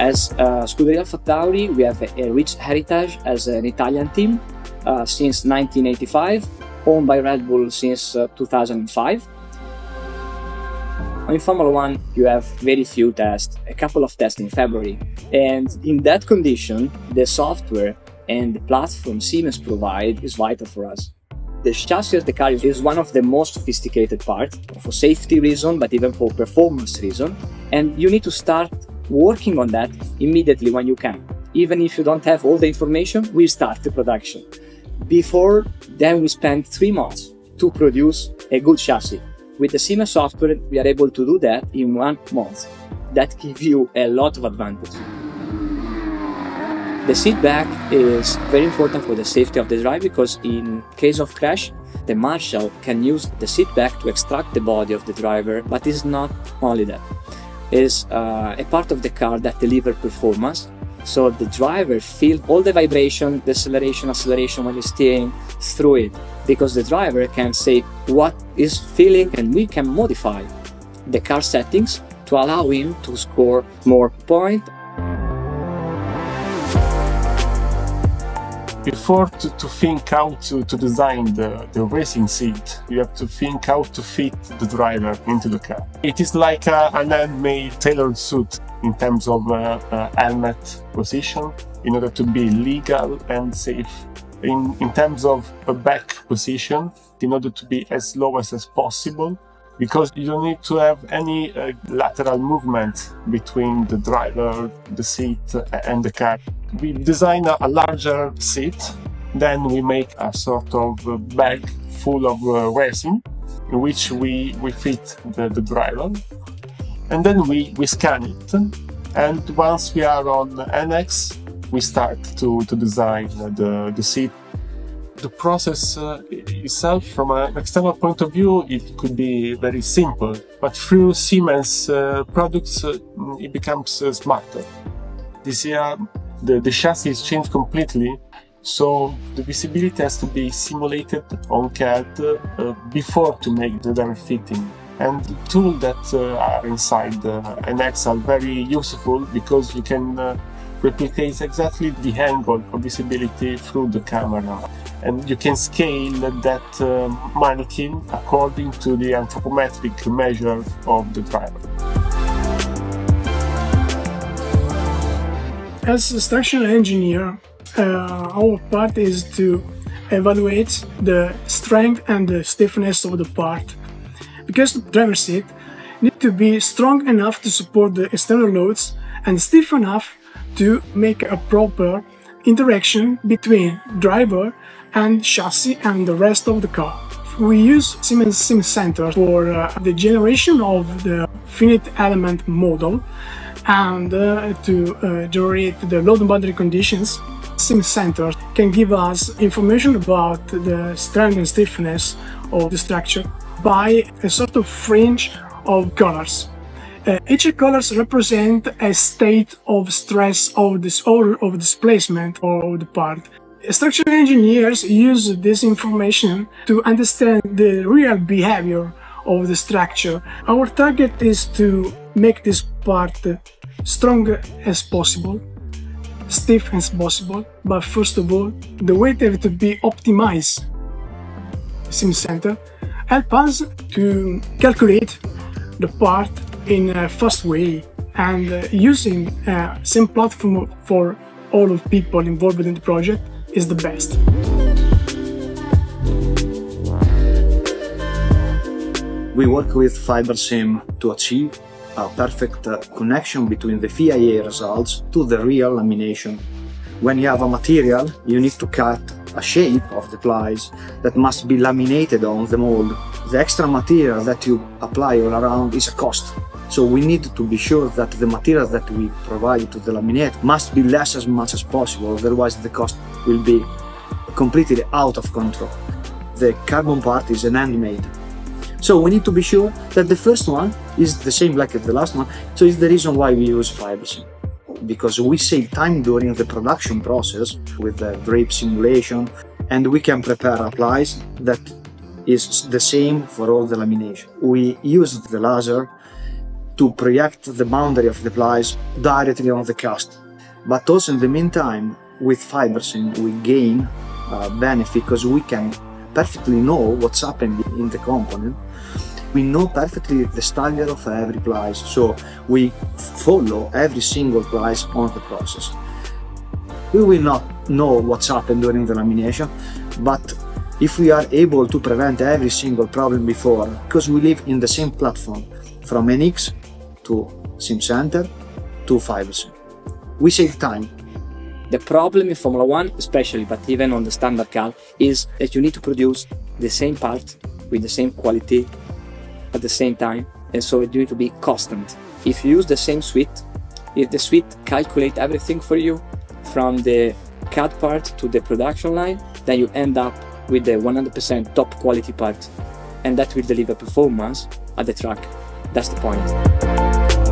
As uh, Scuderia Tauri, we have a, a, rich heritage as an Italian team uh, since 1985, owned by Red Bull since uh, 2005. In Formula One, you have very few tests, a couple of tests in February. And in that condition, the software and the platform Siemens provide is vital for us. The chassis of the car is one of the most sophisticated parts for safety reason, but even for performance reason. And you need to start working on that immediately when you can. Even if you don't have all the information, we start the production. Before then we spend three months to produce a good chassis. With the Siemens software, we are able to do that in one month. That gives you a lot of advantage. The seat back is very important for the safety of the driver because in case of crash, the marshal can use the seat back to extract the body of the driver, but it's not only that is uh, a part of the car that delivers performance. So the driver feels all the vibration, deceleration, acceleration, when he's steering through it, because the driver can say what is feeling and we can modify the car settings to allow him to score more points Before to, to think how to, to design the, the racing seat, you have to think how to fit the driver into the car. It is like a, an handmade tailored suit in terms of uh, uh, helmet position in order to be legal and safe. In, in terms of a back position, in order to be as low as, as possible, because you don't need to have any uh, lateral movement between the driver, the seat, and the car. We design a, larger seat, then we make a sort of bag full of uh, resin in which we, we fit the, the driver, and then we, we scan it. And once we are on NX, we start to, to design the, the seat the process uh, itself, from an external point of view, it could be very simple, but through Siemens uh, products, uh, it becomes uh, smarter. This year, the, the chassis is changed completely, so the visibility has to be simulated on CAD uh, before to make the direct fitting. And the tools that uh, are inside NX are very useful because you can replicate exactly the angle of visibility through the camera and you can scale that uh, mannequin according to the anthropometric measure of the driver. As a structural engineer, uh, our part is to evaluate the strength and the stiffness of the part. Because the driver seat needs to be strong enough to support the external loads and stiff enough to make a proper interaction between driver and chassis and the rest of the car. We use Siemens Simcenter for uh, the generation of the finite element model and uh, to uh, generate the load and boundary conditions. Simcenters can give us information about the strength and stiffness of the structure by a sort of fringe of colors. Uh, each colors represent a state of stress of this or of displacement of the part. Structural engineers use this information to understand the real behavior of the structure. Our target is to make this part strong as possible, stiff as possible, but first of all, the weight have to be optimized. Simcenter help us to calculate the part in a fast way and uh, using a same platform for all of people involved in the project is the best. We work with FiberSim to achieve a perfect uh, connection between the FEA results to the real lamination. When you have a material, you need to cut a shape of the plies that must be laminated on the mold. The extra material that you apply all around is a cost. So we need to be sure that the material that we provide to the laminate must be less as much as possible, otherwise the cost will be completely out of control. The carbon part is an handmade. So we need to be sure that the first one is the same like the last one. So it's the reason why we use FiberSim. Because we save time during the production process with the drape simulation and we can prepare applies that is the same for all the lamination. We use the laser to project the boundary of the plies directly on the cast. But also in the meantime, with FiberSim, we gain uh, benefit because we can perfectly know what's happening in the component. We know perfectly the standard of every plies, so we follow every single plies on the process. We will not know what's happened during the lamination, but if we are able to prevent every single problem before, because we live in the same platform, from NX to Simcenter to FiberSim. We save time. The problem in Formula One, especially, but even on the standard car, is that you need to produce the same part with the same quality at the same time, and so it need to be constant. If you use the same suite, if the suite calculate everything for you, from the CAD part to the production line, then you end up with the 100% top quality part, and that will deliver performance at the track. That's the point.